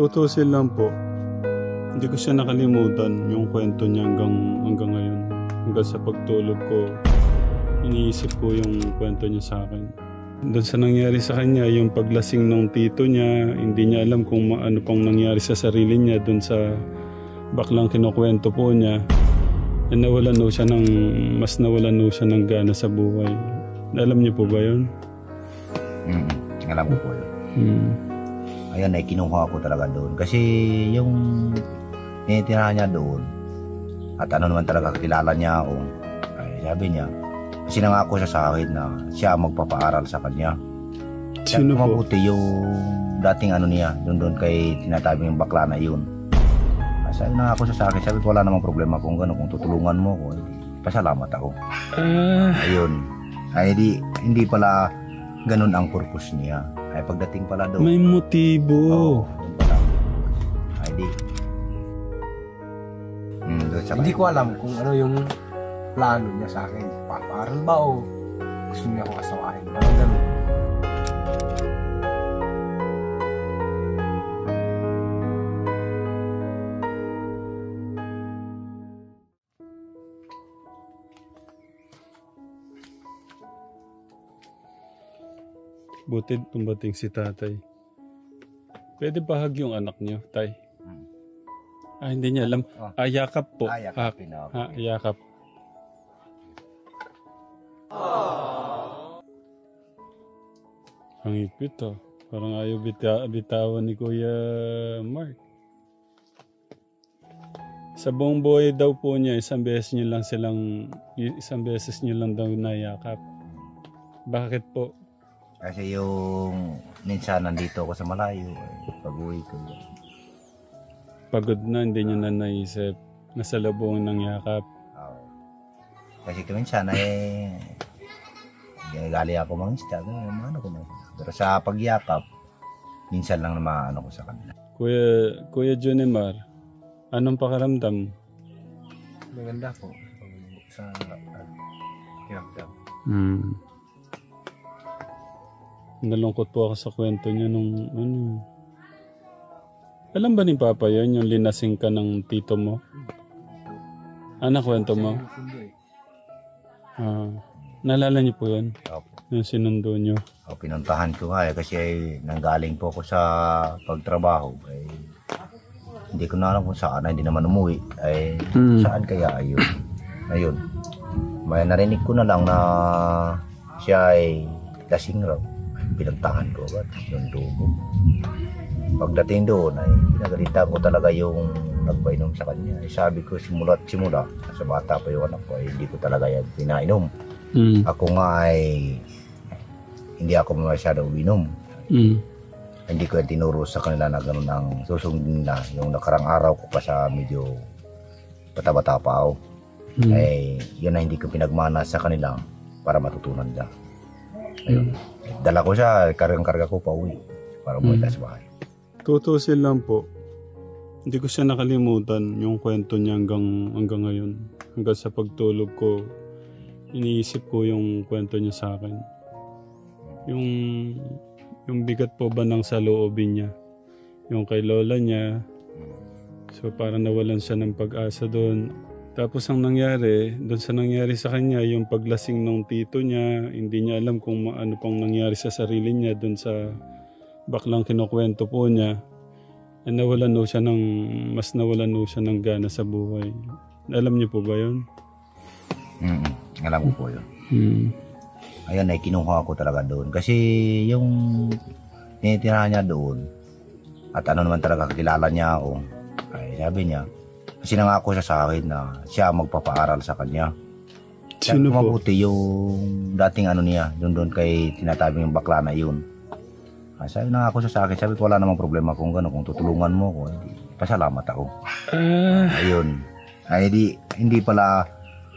Tutusin lang po. Hindi ko siya nakalimutan yung kwento niya hanggang, hanggang ngayon. Hanggang sa pagtulog ko, iniisip ko yung kwento niya sa akin. Doon sa nangyari sa kanya, yung paglasing ng tito niya, hindi niya alam kung ano pang nangyari sa sarili niya doon sa baklang kinukwento po niya. Na nawalan no siya ng, mas nawalan no siya ng gana sa buhay. Alam niyo po ba yun? Mm, alam ko po yun. Hmm. Ayan ay kinuha ko talaga doon. Kasi yung tinitirahan niya doon, at ano naman talaga kilala niya ako, ay sabi niya, kasi nangako siya sa akin na siya ang magpapaaral sa kanya. Sino po? mabuti yung dating ano niya, doon doon kay tinatabi yung bakla na yun. Ah, Sabi nangako siya sa akin, sabi ko wala namang problema kung gano'n, kung tutulungan mo ko, pasalamat ako. Ah, Ayun. Ay di, hindi pala ganun ang purpose niya. Ay pagdating pala doon, may motibo. Oo, doon pala. Ay di. Hmm, doon sa Hindi ko alam kung ano yung plano niya sa akin. Papaaral ba o gusto niya akong asawahin? Parang ganun. Buti tumbating si tatay. Pwede bahag yung anak niyo, tay? Hmm. Ah, hindi niya alam. Oh. Ah, yakap po. Ah, yakapin ako. ah, yakap. Ang ipit oh. Parang ayaw bita bitawan ni Kuya Mark. Sa buong buhay daw po niya, isang beses niyo lang silang, isang beses niyo lang daw nayakap. Bakit po? Kasi yung minsan nandito ako sa malayo, eh, pag-uwi ko. Pagod na, hindi niyo na naisip. Nasa labong ng yakap. Oo. Kasi kung minsan ay gali ako mga isda, gano'n, ano ko na. Pero sa pagyakap, minsan lang naman ano ko sa kanila. Kuya, Kuya Junimar, anong pakaramdam? Maganda po. Sa kinakdam. Hmm. Nalungkot po ako sa kwento niya nung ano. Alam ba ni Papa yun, yung linasing ka ng tito mo? Ano kwento mo? Eh. Ah, naalala niyo po yun? Opo. Yung sinundo niyo? O, pinuntahan ko nga eh, kasi ay nanggaling po ako sa pagtrabaho. Ay, hindi ko na alam kung saan, ay, hindi naman umuwi. Ay, Hmm. saan kaya ayun? Ayun. May narinig ko na lang na siya ay lasing raw. Pinuntahan ko agad yung dugo. Pagdating doon ay pinagalitan ko talaga yung nagpainom sa kanya. Ay, sabi ko simula't simula, sa bata pa yung anak ko, ay hindi ko talaga yan pinainom. Hmm. Ako nga ay hindi ako masyadong uminom. Hmm. Hindi ko yan tinuro sa kanila na gano'n ang susundin na. Yung nakarang araw ko pa sa medyo bata-bata pa ako. Hmm. Eh, yun na hindi ko pinagmana sa kanila para matutunan nila. Ayun. Dala ko siya, kargang-karga ko pa uwi para umuwi Mm. sa bahay. Tutusin lang po. Hindi ko siya nakalimutan yung kwento niya hanggang, hanggang ngayon. Hanggang sa pagtulog ko, iniisip ko yung kwento niya sa akin. Yung, yung bigat po ba ng saloobin niya. Yung kay lola niya. So parang nawalan siya ng pag-asa doon. Tapos ang nangyari, doon sa nangyari sa kanya, yung paglasing ng tito niya, hindi niya alam kung ano pang nangyari sa sarili niya doon sa baklang kinukwento po niya. Eh, nawalan no siya ng, mas nawalan no siya ng gana sa buhay. Alam niyo po ba yun? Mm Alam ko po yun. Hmm. Ayun ay kinuha ko talaga doon. Kasi yung tinitirahan niya doon, at ano naman talaga kilala niya ako, ay sabi niya, kasi nangako siya sa akin na siya ang magpapaaral sa kanya. Sino Kaya po? mabuti yung dating ano niya, doon doon kay tinatabi yung bakla na yun. Ah, sabi nangako siya sa akin, sabi ko wala namang problema kung gano'n, kung tutulungan mo ko, edi, pasalamat ako. Ah, Ayun. Ay di, hindi pala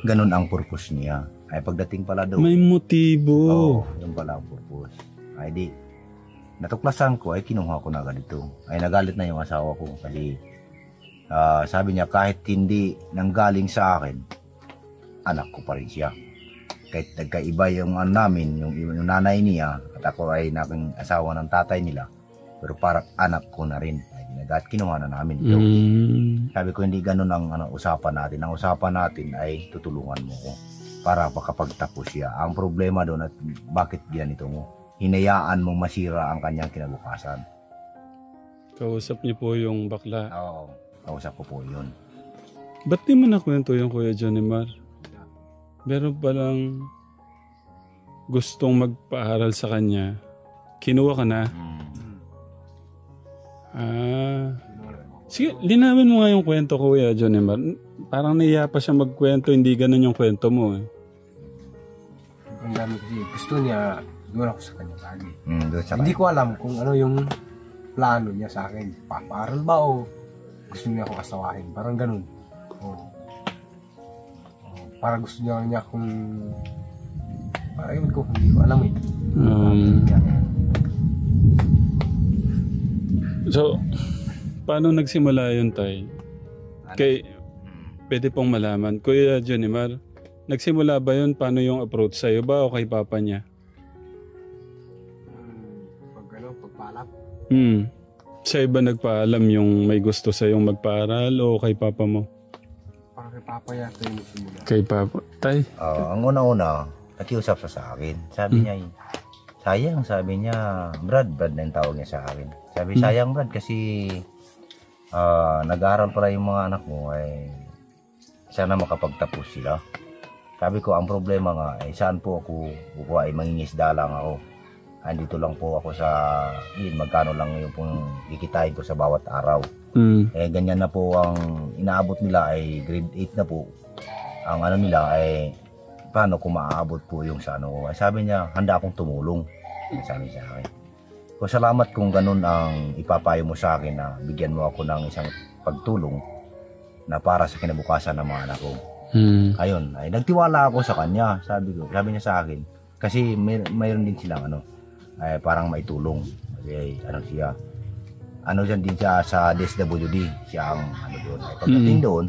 ganun ang purpose niya. Ay pagdating pala doon, may motibo. Oo, yun pala ang purpose. Ay di, natuklasan ko, ay kinuha ko na agad ito. Ay nagalit na yung asawa ko kasi ah, sabi niya kahit hindi nanggaling sa akin, anak ko pa rin siya. Kahit nagkaiba yung ano namin, yung, yung nanay niya, at ako ay naking asawa ng tatay nila, pero parang anak ko na rin. Dahil kinuha na namin ito. Mm. Sabi ko, hindi ganun ang ano, usapan natin. Ang usapan natin ay tutulungan mo ko para makapagtapos siya. Ang problema doon at bakit ganito mo? Hinayaan mong masira ang kanyang kinabukasan. Kausap niyo po yung bakla. Oo, kausap ko po yun. Ba't di mo nakwento yung Kuya Johnny Mar? Meron palang gustong magpaaral sa kanya. Kinuha ka na. Mm. Ah. Sige, linawin mo nga yung kwento, Kuya Johnny Mar. Parang naiya pa siya magkwento, hindi ganun yung kwento mo eh. Ang dami kasi gusto niya, doon ako sa kanya lagi. Mm, doon sa Hindi ko alam kung ano yung plano niya sa akin. Papaaral ba o gusto niya ako asawahin? Parang ganun. Oo. Oo, para gusto niya niya kung... Parang yun ko, hindi ko alam eh. Um, so, paano nagsimula yun, Tay? Ano? Kay, pwede pong malaman. Kuya Johnny Mar, nagsimula ba yun? Paano yung approach sa'yo ba o kay papa niya? Hmm, Pag ano, pagpalap. Hmm. Sa iba nagpaalam yung may gusto sa'yong magpaaral o kay papa mo? Parang kay Papa yata yung simula. Kay papa. Tay? Oo, ang una-una, nakiusap siya sa akin. Sabi Hmm. niya, sayang, sabi niya, Brad, Brad na yung tawag niya sa akin. Sabi, Hmm. sayang Brad, kasi ah, nag-aaral pala yung mga anak mo, ay sana makapagtapos sila. Sabi ko, ang problema nga, ay saan po ako kukuha, ay mangingisda lang ako. Andito lang po ako sa, yun, magkano lang yung pong kikitain ko sa bawat araw. Hmm. Eh, ganyan na po ang inaabot nila ay grade 8 na po. Ang ano nila ay paano kung maaabot po yung sa ano ko. Sabi niya, handa akong tumulong. Sabi sa akin. So, salamat kung ganun ang ipapayo mo sa akin na bigyan mo ako ng isang pagtulong na para sa kinabukasan ng mga anak ko. Hmm. Ayun, ay nagtiwala ako sa kanya. Sabi ko, sabi niya sa akin. Kasi may, mayroon din silang ano, ay parang maitulong. Kasi ano siya, ano dyan din siya sa DSWD. Siya ang ano doon. Ay, pagdating Mm. doon,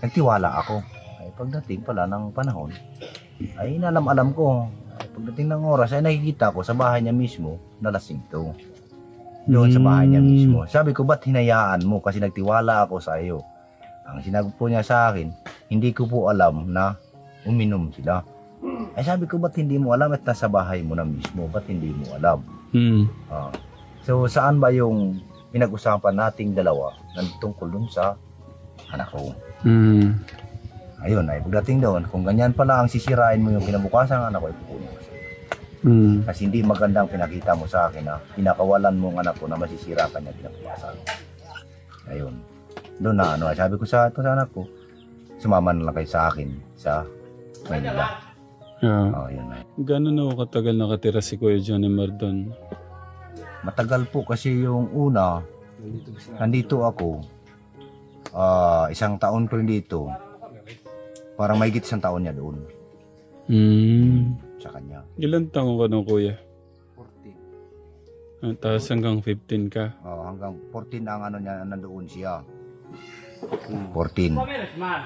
nagtiwala ako. Ay pagdating pala ng panahon, ay inalam-alam ko. Ay, pagdating ng oras, ay nakikita ko sa bahay niya mismo, nalasing to. Doon sa bahay niya Mm. mismo. Sabi ko, ba't hinayaan mo? Kasi nagtiwala ako sa iyo. Ang sinabi po niya sa akin, hindi ko po alam na uminom sila. Ay sabi ko, ba't hindi mo alam at nasa bahay mo na mismo? Ba't hindi mo alam? Hmm. Ah. so, saan ba yung pinag-usapan nating dalawa na tungkol dun sa anak ko? Hmm. Ayun, ay pagdating doon, kung ganyan pala ang sisirain mo yung kinabukasan ng anak ko, ipupunin ko sa'yo. Hmm. Kasi hindi magandang pinakita mo sa akin na pinakawalan mo ang anak ko na masisira ka niya kinabukasan. Ayun. Doon na ano, sabi ko sa ito sa anak ko, sumama na lang kayo sa akin sa Manila. Yeah. Oh, yun na. Gano'n na ako katagal nakatira si Kuya Johnny Mardon? Matagal po kasi yung una, Nandito ako, ah isang taon ko rin dito. Parang may isang taon niya doon Hmm. sa kanya. Ilan taong ka nung Kuya? 14. Ah, Tapos hanggang 15 ka? Oh, hanggang 14 ang ano niya, nandoon siya. 14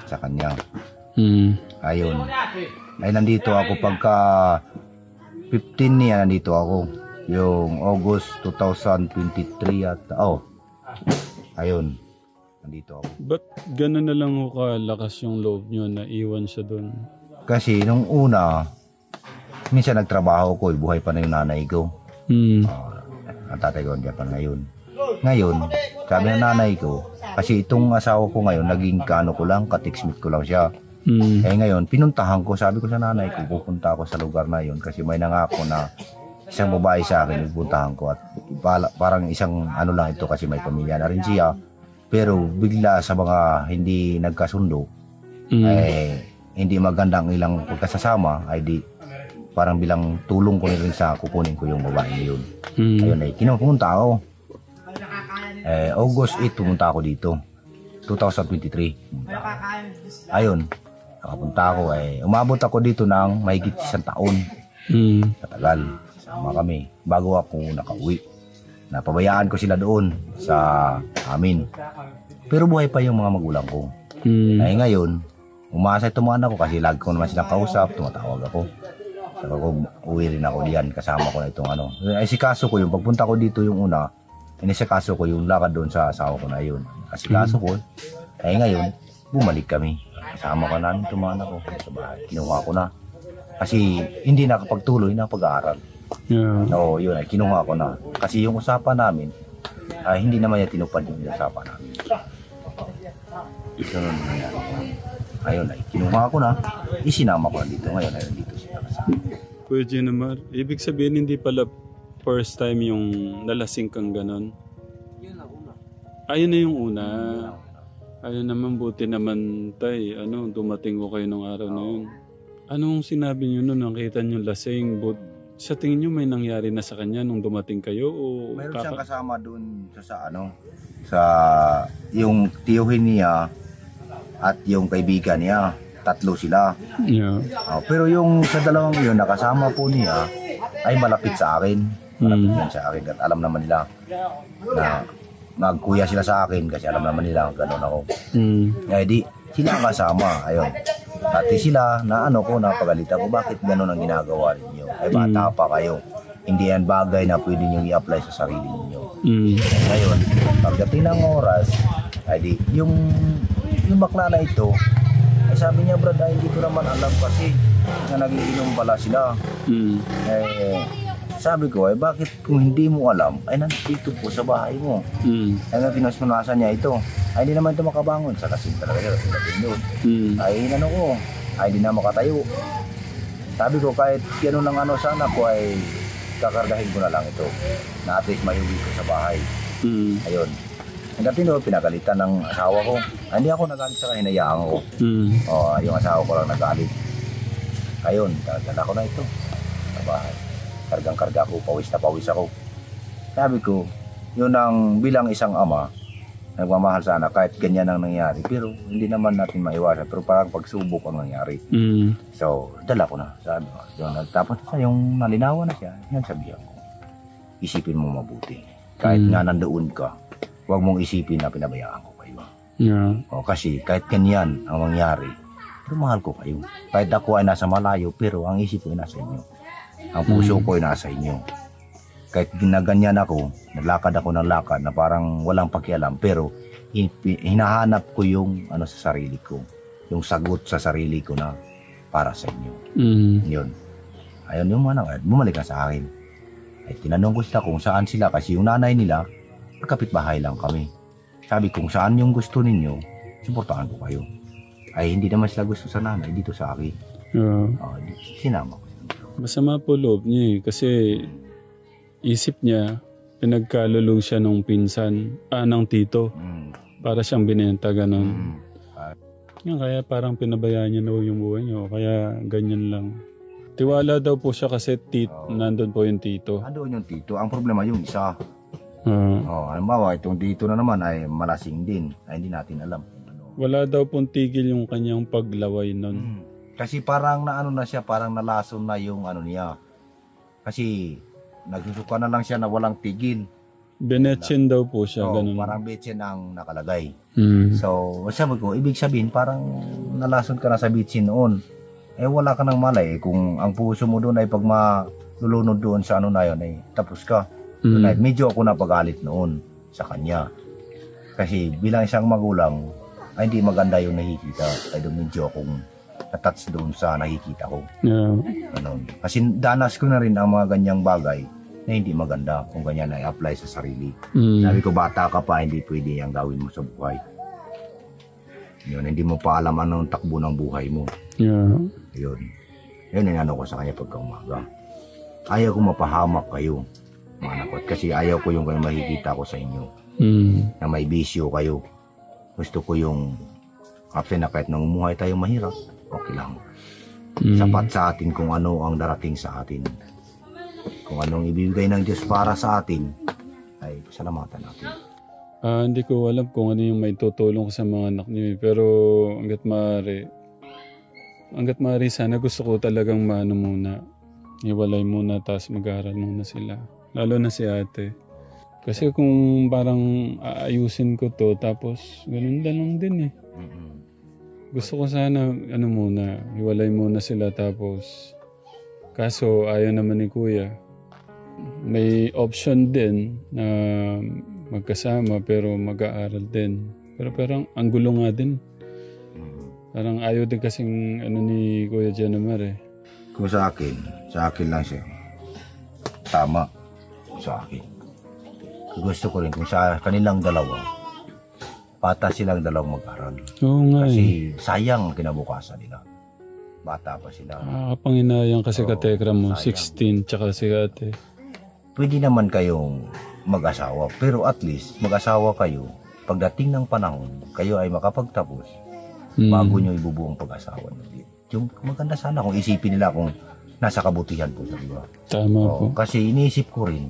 sa kanya. Hmm. Ayun. Ay nandito ako pagka 15 niya nandito ako. Yung August 2023 at oh. Ayun. Nandito ako. Ba't gano'n na lang ho kalakas yung loob nyo na iwan siya doon? Kasi nung una, minsan nagtrabaho ko, eh, buhay pa na yung nanay ko. Hmm. Ah, ang tatay ko hindi pa ngayon. Ngayon, sabi ng nanay ko, kasi itong asawa ko ngayon, naging kano ko lang, katiksmit ko lang siya. Hmm. Eh ngayon, pinuntahan ko, sabi ko sa nanay ko, pupunta ako sa lugar na yun kasi may nangako na isang babae sa akin, pupuntahan ko at pala- parang isang ano lang ito kasi may pamilya na rin siya. Pero bigla sa mga hindi nagkasundo, Hmm. eh hindi maganda ang ilang pagkasasama, ay di parang bilang tulong ko na rin sa kukunin ko yung babae yun. Hmm. Ayun ay, kinupunta ako. Eh, August 8 pumunta ako dito. 2023. Ayun, nakapunta ako eh. Umabot ako dito ng mahigit isang taon. Hmm. Katagal. Sama kami. Bago ako nakauwi. Napabayaan ko sila doon sa amin. Pero buhay pa yung mga magulang ko. Hmm. Ay ngayon, umasa itong mga anak ko kasi lagi ko naman silang kausap, tumatawag ako. Sabi ko, uwi rin ako diyan, kasama ko na itong ano. Ay si kaso ko yung pagpunta ko dito yung una, inisakaso ko yung lakad doon sa asawa ko na yun. Kasi kaso ko, ay ngayon, bumalik kami. Kasama ka namin tumana ko sa bahay. Kinuha ko na. Kasi hindi nakapagtuloy na pag-aaral. Yeah. Oo, yun ay kinuha ko na. Kasi yung usapan namin, ay hindi naman niya tinupad yung usapan namin. Ganun ang nangyari. Ayun ay kinuha ko na, isinama ko na dito. Ngayon ay dito siya kasama. Kuya Ginamar, ibig sabihin hindi pala first time yung nalasing kang ganon? Yun ang una. Ayun na yung una. Ayun naman, buti naman, tay. Ano, dumating ko kayo nung araw na yun. Anong sinabi niyo nun? Nakita niyo lasing. But, sa tingin niyo may nangyari na sa kanya nung dumating kayo? O Meron kaka- siyang kasama doon sa, sa ano, sa yung tiyuhin niya at yung kaibigan niya. Tatlo sila. Yeah. Ah, pero yung sa dalawang yun, nakasama po niya, ay malapit sa akin. Malapit Mm. yan sa akin. At alam naman nila na magkuya sila sa akin kasi alam naman nila gano'n ako. Mm. Eh di, sila ang kasama. Ayun. Dati sila na ano ko, napagalitan ko, bakit gano'n ang ginagawa ninyo? Ay bata pa kayo. Hindi yan bagay na pwede nyo i-apply sa sarili ninyo. Mm. Ngayon, pagdating ng oras, ay di, yung, yung bakla na ito, ay sabi niya, Brad, ay hindi ko naman alam kasi na nagiinom pala sila. Mm. Eh, sabi ko, ay bakit kung hindi mo alam, ay nandito po sa bahay mo. Mm. Ay nga pinasmanasan niya ito. Ay hindi naman ito makabangon. Sa kasing talaga pagdating doon. Mm. Ay inano ko, ay hindi na makatayo. Sabi ko, kahit gano'n lang ano sana ko ay kakargahin ko na lang ito. Na at least maiuwi ko sa bahay. Mm. Ayun. Hanggang doon, pinagalitan ng asawa ko. Ay, hindi ako nagalit sa kanya, hinayaan ko. Mm. O, yung asawa ko lang nagalit. Ayun, dala ko na ito sa bahay. Kargang-karga ako, pawis na pawis ako. Sabi ko, yun ang bilang isang ama, nagmamahal sa anak kahit ganyan ang nangyari. Pero hindi naman natin maiwasan. Pero parang pagsubok ang nangyari. Mm. So, dala ko na. Sabi ko, yun, tapos sa yung nalinawan na siya, yan sabihan ko. Isipin mo mabuti. Kahit Mm. nga nandoon ka, huwag mong isipin na pinabayaan ko kayo. Yeah. O, kasi kahit ganyan ang mangyari, pero mahal ko kayo. Kahit ako ay nasa malayo, pero ang isip ko ay nasa inyo. Ang puso Mm. ko ay nasa inyo. Kahit ginaganyan ako, naglakad ako ng lakad na parang walang pakialam, pero hin- hinahanap ko yung ano sa sarili ko. Yung sagot sa sarili ko na para sa inyo. Mm. Yun. Ayun yung mga bumalik na sa akin. Ay tinanong ko sila kung saan sila kasi yung nanay nila, kapitbahay lang kami. Sabi kung saan yung gusto ninyo, suportahan ko kayo. Ay hindi naman sila gusto sa nanay, dito sa akin. Yeah. Oh, sinama ko. Masama po loob niya eh. Kasi isip niya, pinagkalulong siya nung pinsan, ah, ng tito. Mm. Para siyang binenta, ganun. Mm. Yan, kaya parang pinabayaan niya na po yung buhay niyo. Kaya ganyan lang. Tiwala daw po siya kasi tit, Oo. nandun po yung tito. Andoon yung tito. Ang problema yung isa. Ah. Oh, halimbawa, itong tito na naman ay malasing din. Ay hindi natin alam. Ano. wala daw pong tigil yung kanyang paglaway nun. Mm. Kasi parang naano na siya, parang nalason na yung ano niya. Kasi nagsusuka na lang siya na walang tigil. Benetsin daw po siya, So, ganun. parang bitsin ang nakalagay. Mm. So, sabi ko, ibig sabihin, parang nalason ka na sa bitsin noon. Eh, wala ka nang malay. Kung ang puso mo doon ay pag malulunod doon sa ano na yun, ay tapos ka. Mm. Ay, medyo ako napagalit noon sa kanya. Kasi bilang isang magulang, ay hindi maganda yung nakikita. Ay doon medyo akong natouch doon sa nakikita ko. Yeah. Ano, kasi danas ko na rin ang mga ganyang bagay na hindi maganda kung ganyan ay apply sa sarili. Mm. Sabi ko, bata ka pa, hindi pwede yung gawin mo sa buhay. Yun, hindi mo pa alam anong takbo ng buhay mo. Yeah. Yun. Yun ang ano ko sa kanya pagka umaga. Ayaw ko mapahamak kayo, mga anak ko. Kasi ayaw ko yung kung makikita ko sa inyo Mm. na may bisyo kayo. Gusto ko yung after na kahit namumuhay tayo mahirap, okay lang. Mm. Sapat sa atin kung ano ang darating sa atin. Kung anong ibibigay ng Diyos para sa atin, ay salamatan natin. Ah, hindi ko alam kung ano yung may tutulong ko sa mga anak niyo. eh. Pero hanggat maaari, hanggat maaari sana gusto ko talagang maano muna. Iwalay muna tapos mag-aaral muna sila. Lalo na si ate. Kasi kung parang aayusin ko to tapos ganun lang din eh. Mm-mm. Gusto ko sana ano muna, iwalay muna sila tapos kaso ayaw naman ni kuya. may option din na magkasama pero mag-aaral din. Pero parang ang gulo nga din. Parang ayaw din kasing ano ni Kuya Janamar eh. Kung sa akin, sa akin lang siya. Tama. Sa akin. Gusto ko rin kung sa kanilang dalawa, bata silang dalawang mag-aral. Oo nga eh. Kasi sayang ang kinabukasan nila. Bata pa sila. Nakakapanginayang kasi Oo, katekra mo, sayang. 16 tsaka si ate. Pwede naman kayong mag-asawa, pero at least mag-asawa kayo. Pagdating ng panahon, kayo ay makapagtapos Mm. bago nyo ibubuo ang pag-asawa nyo. Yung maganda sana kung isipin nila kung nasa kabutihan po sa diba? Tama po. Oo, kasi iniisip ko rin,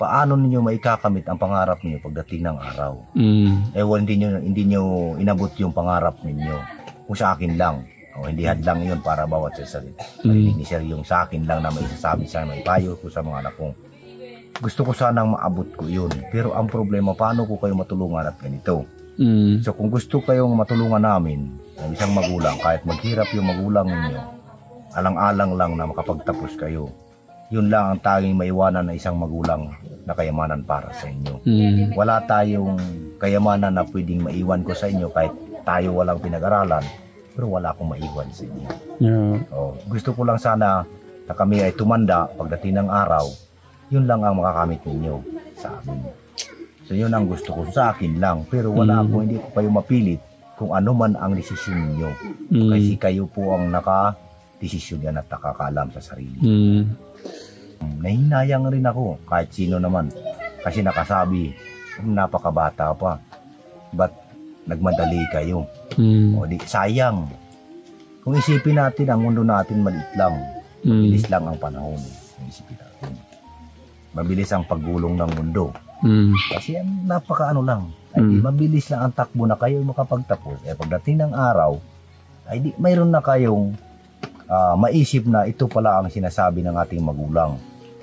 paano ninyo maikakamit ang pangarap niyo pagdating ng araw? Mm. Eh, well, hindi nyo, hindi nyo inabot yung pangarap ninyo. Kung sa akin lang. O, hindi hadlang yun para bawat sa sarili. Mm. Ni Sir, yung sa akin lang na may sasabi sa may payo ko sa mga anak kong gusto ko sanang maabot ko yun. Pero ang problema, paano ko kayo matulungan at ganito? Mm. So kung gusto kayong matulungan namin, ng isang magulang, kahit maghirap yung magulang ninyo, alang-alang lang na makapagtapos kayo. Yun lang ang tanging maiwanan ng isang magulang na kayamanan para sa inyo. Mm. Wala tayong kayamanan na pwedeng maiwan ko sa inyo kahit tayo walang pinag-aralan, pero wala akong maiwan sa inyo. Yeah. Oh, gusto ko lang sana na kami ay tumanda pagdating ng araw, yun lang ang makakamit ninyo sa amin. So yun ang gusto ko sa akin lang, pero wala Mm. ako, hindi ko kayo mapilit kung ano man ang desisyon ninyo. Mm. Kasi kayo po ang naka-desisyon yan at nakakaalam sa sarili. Mm. Hmm, Nahinayang rin ako, kahit sino naman. Kasi nakasabi, napakabata pa. Ba't nagmadali kayo? Mm. O di, sayang. Kung isipin natin, ang mundo natin maliit lang. Mm. Mabilis lang ang panahon. Kung isipin natin. Mabilis ang paggulong ng mundo. Mm. Kasi ang napaka ano lang. Ay di Mm. mabilis lang ang takbo na kayo makapagtapos. Eh pagdating ng araw, ay di mayroon na kayong ah, maisip na ito pala ang sinasabi ng ating magulang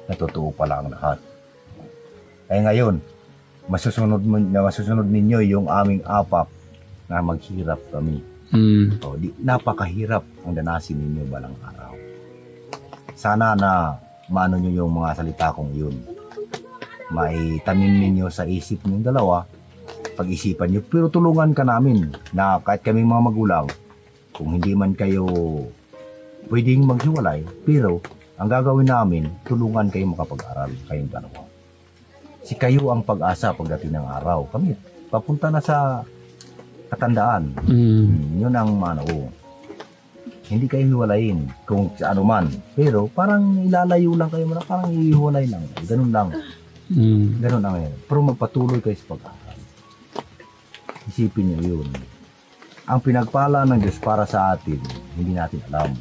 na totoo pala ang lahat. Ay ngayon, masusunod, na masusunod ninyo yung aming apak na maghirap kami. Mm. O, di, napakahirap ang danasin ninyo balang araw. Sana na maano nyo yung mga salita kong yun. May tanim ninyo sa isip niyo dalawa, pag-isipan nyo. Pero tulungan ka namin na kahit kami mga magulang, kung hindi man kayo pwedeng maghiwalay, pero ang gagawin namin, tulungan kayo makapag-aral, kayong dalawa. Si kayo ang pag-asa pagdating ng araw. Kami, papunta na sa katandaan. Mm. Hmm, yun ang ano ko. Hindi kayo hiwalayin kung sa ano man. Pero parang ilalayo lang kayo parang ihiwalay lang. Ganun lang. Mm. Ganun lang yun. Pero magpatuloy kayo sa pag-aaral. Isipin niyo yun. Ang pinagpala ng Diyos para sa atin, hindi natin alam.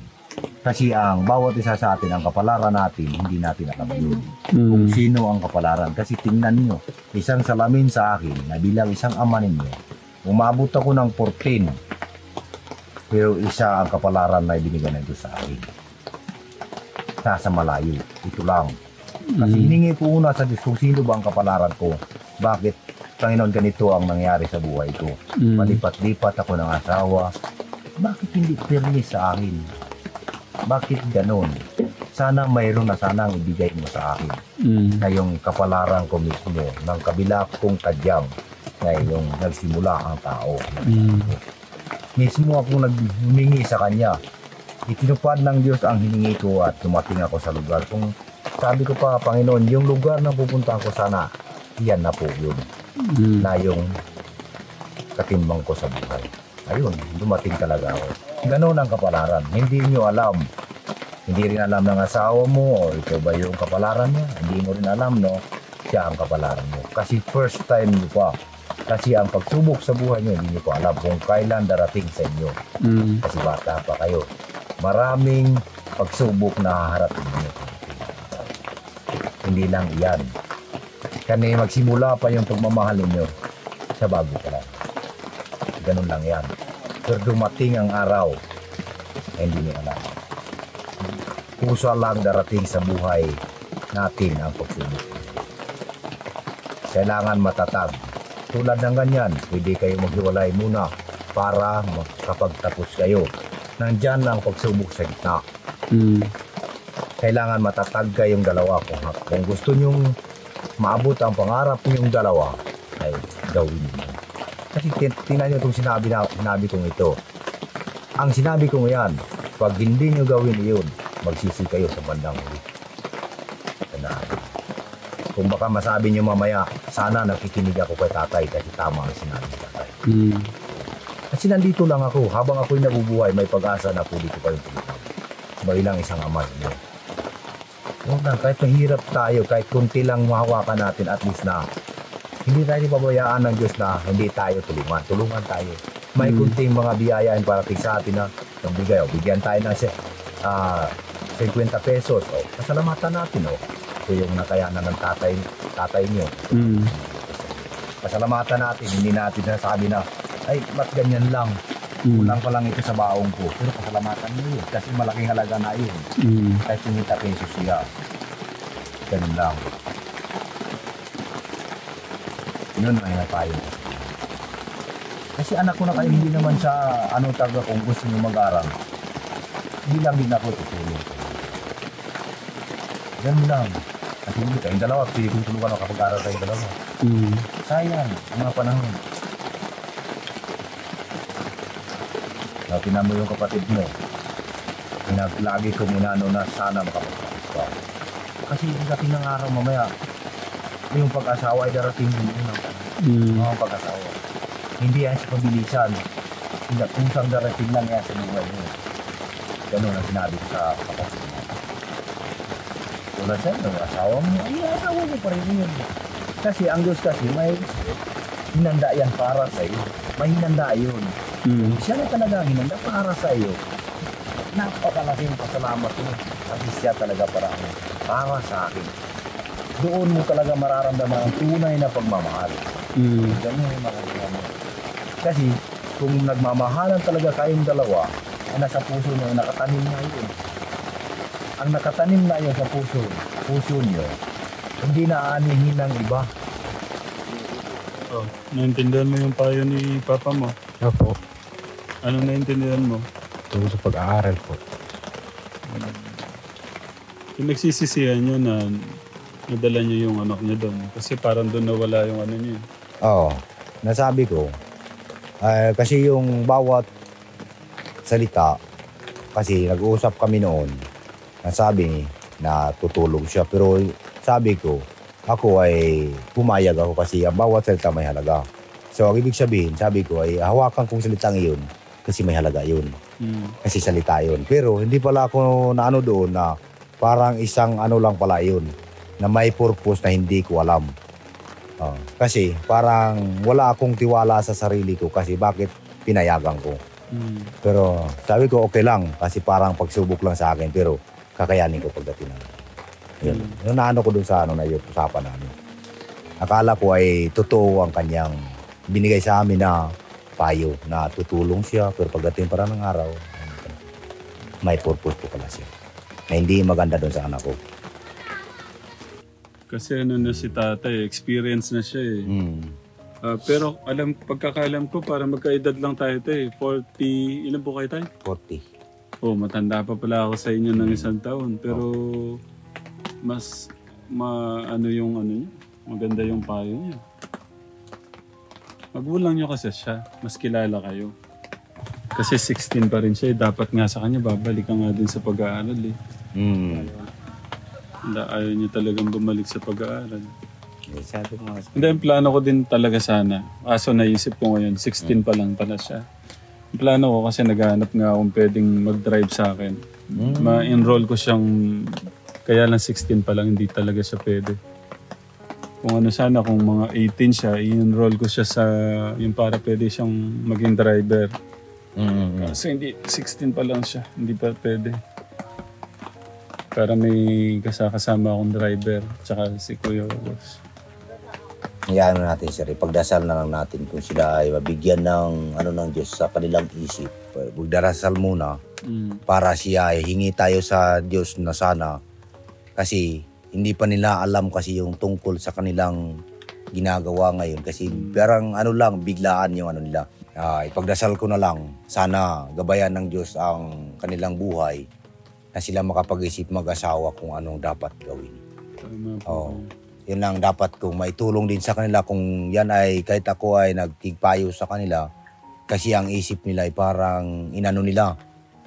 Kasi ang bawat isa sa atin, ang kapalaran natin, hindi natin alam yun. Kung Mm. sino ang kapalaran. Kasi tingnan niyo, isang salamin sa akin na bilang isang ama ninyo, umabot ako ng 14. Pero isa ang kapalaran na ibinigay ng Diyos sa akin. Nasa malayo. Ito lang. Kasi Mm. hiningi ko una sa Diyos kung sino ba ang kapalaran ko. Bakit, Panginoon, ganito ang nangyari sa buhay ko. Mm. Palipat-lipat ako ng asawa. Bakit hindi fairness sa akin? Bakit ganon? Sana mayroon na sana ang ibigay mo sa akin Mm. na yung kapalaran ko mismo ng kabila kong tadyang na yung nagsimula ang tao. Mm. Mismo ako naghumingi sa kanya. Itinupad ng Diyos ang hiningi ko at tumating ako sa lugar. Kung sabi ko pa, Panginoon, yung lugar na pupuntahan ko sana, yan na po yun. Mm. Na yung katimbang ko sa buhay. Ayun, dumating talaga ako. Ganon ang kapalaran. Hindi nyo alam. Hindi rin alam ng asawa mo o ikaw ba yung kapalaran niya. Hindi mo rin alam, no? Siya ang kapalaran mo. Kasi first time nyo pa. Kasi ang pagsubok sa buhay nyo, hindi nyo pa alam kung kailan darating sa inyo. Mm. Kasi bata pa kayo. Maraming pagsubok na haharapin nyo. Hindi lang iyan. Kani magsimula pa yung pagmamahal ninyo sa bago pa lang. Ganun lang yan. Pero dumating ang araw, hindi nyo alam. Puso lang darating sa buhay natin ang pagsubok. Kailangan matatag. Tulad ng ganyan, pwede kayo maghiwalay muna para makapagtapos kayo. Nandyan ang pagsubok sa gitna. Mm. kailangan matatag kayong dalawa. Kung, kung gusto nyong maabot ang pangarap ninyong dalawa, ay gawin niyo. Kasi tin- tingnan nyo itong sinabi, na, sinabi kong ito. Ang sinabi kong yan, pag hindi nyo gawin iyon, magsisi kayo sa bandang huli. Tandaan. Kung baka masabi nyo mamaya, sana nakikinig ako kay tatay kasi tama ang sinabi ni tatay. Mm. Kasi nandito lang ako, habang ako'y nabubuhay, may pag-asa na puli ko kayong tulungan. Bilang isang ama niyo. Huwag na, kahit mahirap tayo, kahit kunti lang mahawakan natin, at least na hindi tayo pabayaan ng Diyos na hindi tayo tulungan. Tulungan tayo. May Mm. kunting mga biyayain para sa atin na nagbigay. O, bigyan tayo ng si- ah, 50 pesos. O, pasalamatan natin. O. Ito yung nakayanan ng tatay, tatay niyo. Mm. Pasalamatan natin. Hindi natin nasabi na, ay, mat ganyan lang. Mm. Kulang pa lang ito sa baong ko. Pero pasalamatan mo yun. Kasi malaking halaga na yun. Mm. Kahit kumita pesos siya. Ganun lang. Yun napayo. ko. Kasi anak ko na kayo, hindi naman sa ano taga kung gusto nyo mag-aral. Hindi lang din ako tutulong. Ganun lang. Kasi hindi kayong dalawa, pili kong tulungan ako kapag aral kayong dalawa. Mm. Sayang, ang mga panahon. Na tinan mo yung kapatid mo. Pinaglagi ko minano na sana makapagpapos ka. Kasi dating ng araw mamaya, yung pag-asawa ay darating din yun ang Mm. mga pag-asawa. Hindi yan sa pabilisan. Hindi, kung saan darating lang yan sa buhay mo. Ganun ang sinabi ko sa kapatid mo. Tulad sa inyo, asawa mo, ay asawa mo pa rin yun. Kasi ang Diyos kasi may hinanda yan para sa iyo. May hinanda yun. Mm. Siya na talaga hinanda para sa iyo. Napakalaking pasalamat mo. Kasi siya talaga para, para sa akin. Doon mo talaga mararamdaman ang tunay na pagmamahal. Mm. Ganyan yung makakaya mo. Kasi kung nagmamahalan talaga kayong dalawa, ang nasa puso nyo, nakatanim na yun. Ang nakatanim na yun sa puso, puso nyo, hindi na aanihin ng iba. Oh, naintindihan mo yung payo ni Papa mo? Opo. Ano naintindihan mo? Tungkol sa pag-aaral po. Pinagsisisihan nyo na nadala nyo yung anak nyo doon. Kasi parang doon nawala yung ano nyo. Oo. Nasabi ko, ah, kasi yung bawat salita, kasi nag-uusap kami noon, nasabi na tutulog siya. Pero sabi ko, ako ay pumayag ako kasi ang bawat salita may halaga. So, ang ibig sabihin, sabi ko ay hawakan kong salitang iyon kasi may halaga yun. Mm. Kasi salita yun. Pero hindi pala ako naano doon na parang isang ano lang pala yun na may purpose na hindi ko alam. Ah, kasi parang wala akong tiwala sa sarili ko kasi bakit pinayagan ko. Mm. Pero sabi ko okay lang kasi parang pagsubok lang sa akin pero kakayanin ko pagdating na. Yun. Mm. Yung naano ko dun sa ano na yun, usapan namin. Akala ko ay totoo ang kanyang binigay sa amin na payo na tutulong siya pero pagdating para ng araw may purpose po pala siya na hindi maganda doon sa anak ko. Kasi ano na si tatay, experience na siya eh. Mm. Ah, pero alam, pagkakalam ko, para magkaedad lang tayo tayo. 40, ilan po kayo tayo? 40. Oh, matanda pa pala ako sa inyo ng isang taon. Pero mas ma ano yung ano niya, maganda yung payo niya. Magulang niyo kasi siya, mas kilala kayo. Kasi 16 pa rin siya, eh. dapat nga sa kanya babalik ka nga din sa pag-aaral eh. Mm. Da- Ayaw niya talagang bumalik sa pag-aaral. Eh, Sabi ko nga, Hindi, ang plano ko din talaga sana. Kaso naisip ko ngayon, 16 pa lang pala siya. Ang plano ko kasi naghahanap nga akong pwedeng mag-drive sa akin. Mm. Ma-enroll ko siyang, kaya lang 16 pa lang, hindi talaga siya pwede. Kung ano sana, kung mga 18 siya, i-enroll ko siya sa, yung para pwede siyang maging driver. Mm. Kasi hindi, 16 pa lang siya, hindi pa pwede. Para may kasakasama akong driver, tsaka si Kuya Ross. Hayaan na natin sir, ipagdasal na lang natin kung sila ay mabigyan ng ano ng Diyos sa kanilang isip. Magdarasal muna Mm. para siya ay hingi tayo sa Diyos na sana kasi hindi pa nila alam kasi yung tungkol sa kanilang ginagawa ngayon kasi parang ano lang biglaan yung ano nila. Ah, ipagdasal ko na lang sana gabayan ng Diyos ang kanilang buhay na sila makapag-isip mag-asawa kung anong dapat gawin. Tama po. Oo. Yun lang dapat kong maitulong din sa kanila kung yan ay kahit ako ay nagtigpayo sa kanila kasi ang isip nila ay parang inano nila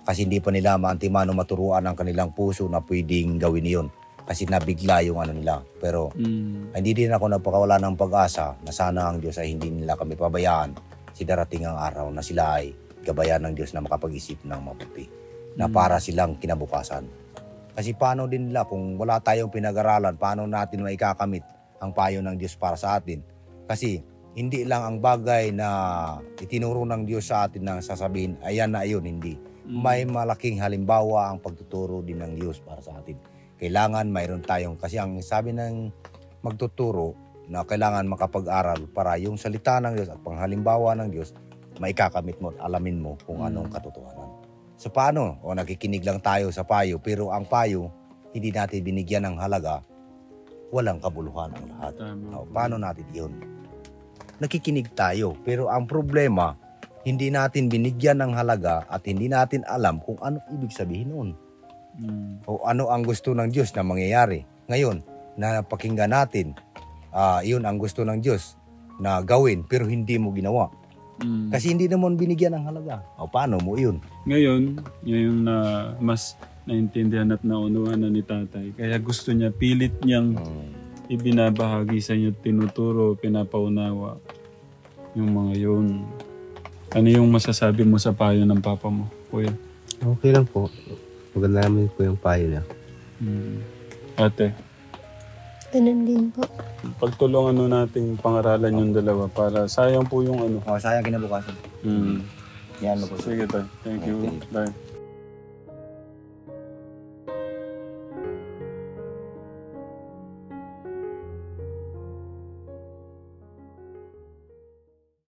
kasi hindi pa nila maantimano maturuan ang kanilang puso na pwedeng gawin yun kasi nabigla yung ano nila pero Mm. hindi din ako napakawala ng pag-asa na sana ang Diyos ay hindi nila kami pabayaan si darating ang araw na sila ay gabayan ng Diyos na makapag-isip ng mabuti na Mm. para silang kinabukasan. Kasi paano din nila kung wala tayong pinag-aralan, paano natin maikakamit ang payo ng Diyos para sa atin? Kasi hindi lang ang bagay na itinuro ng Diyos sa atin na sasabihin, ayan na ayun, hindi. Mm. May malaking halimbawa ang pagtuturo din ng Diyos para sa atin. Kailangan mayroon tayong, kasi ang sabi ng magtuturo na kailangan makapag-aral para yung salita ng Diyos at panghalimbawa ng Diyos, maikakamit mo at alamin mo kung Mm. anong katotohanan. So paano? O nakikinig lang tayo sa payo, pero ang payo, hindi natin binigyan ng halaga, walang kabuluhan ang lahat. O, paano natin yun? Nakikinig tayo, pero ang problema, hindi natin binigyan ng halaga at hindi natin alam kung ano ibig sabihin noon Mm. o ano ang gusto ng Diyos na mangyayari. Ngayon, na pakinggan natin, ah, yun ang gusto ng Diyos na gawin pero hindi mo ginawa. Mm. Kasi hindi naman binigyan ng halaga. O paano mo yun? Ngayon, ngayon na mas naintindihan at naunuan na ni tatay. Kaya gusto niya, pilit niyang ibinabahagi sa inyo, tinuturo, pinapaunawa yung mga yun. Ano yung masasabi mo sa payo ng papa mo, kuya? Okay lang po. Maganda naman po yung payo niya. Mm. Ate, Ganun din po. pagtulungan nun nating pangaralan yung dalawa para sayang po yung ano. O, sayang kinabukasan. Mm. Yan mo po. Sige tayo. Thank you. Okay. Bye.